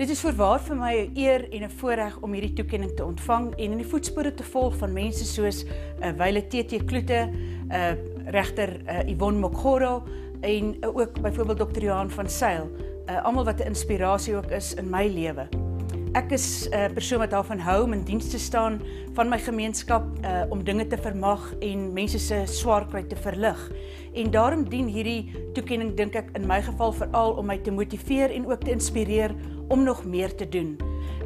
Dit is voorwaar vir my 'n eer en 'n voorreg om hierdie toekenning te ontvang en in die voetspore te volg van mense soos uh, Wile TT Kloete, uh, regter uh, Yvonne Mokgoro en uh, ook byvoorbeeld Dr. Johan van Sail, uh, almal wat 'n inspirasie ook is in my lewe. Ek is 'n uh, persoon wat daarvan hou om in diens te staan van my gemeenskap uh, om dinge te vermag en mense se swaar kry te verlig. En daarom dien hierdie toekenning dink ek in my geval veral om my te motiveer en ook te inspireer om nog meer te doen.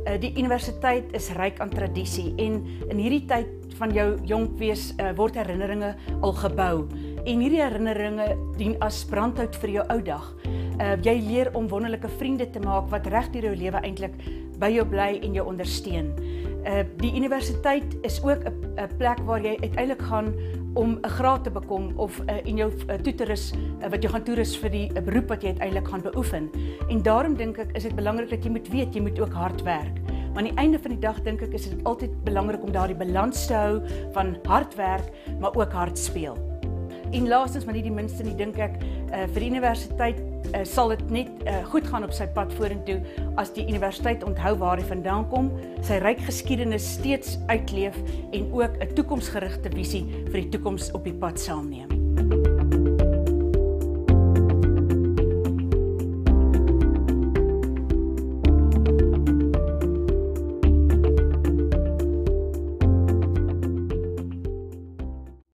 Uh, die universiteit is ryk aan tradisie en in hierdie tyd van jou jonk wees uh, word herinneringe al gebou en hierdie herinneringe dien as brandhout vir jou ou dag. Uh, jy leer om wonderlike vriende te maak wat reg deur jou lewe eintlik by jou bly en jou ondersteun. Uh die universiteit is ook 'n plek waar jy uiteindelik gaan om 'n graad te bekom of uh, in jou uh, toeterus uh, wat jy gaan toerus vir die uh, beroep wat jy uiteindelik gaan beoefen. En daarom dink ek is dit belangrik dat jy moet weet jy moet ook hard werk. Maar aan die einde van die dag dink ek is dit altyd belangrik om daardie balans te hou van hard werk maar ook hard speel. En laastens maar nie die minste nie dink ek uh, vir die universiteit uh, sal dit net uh, goed gaan op sy pad vorentoe as die universiteit onthou waar hy vandaan kom, sy ryk geskiedenis steeds uitleef en ook 'n toekomsgerigte visie vir die toekoms op die pad saamneem.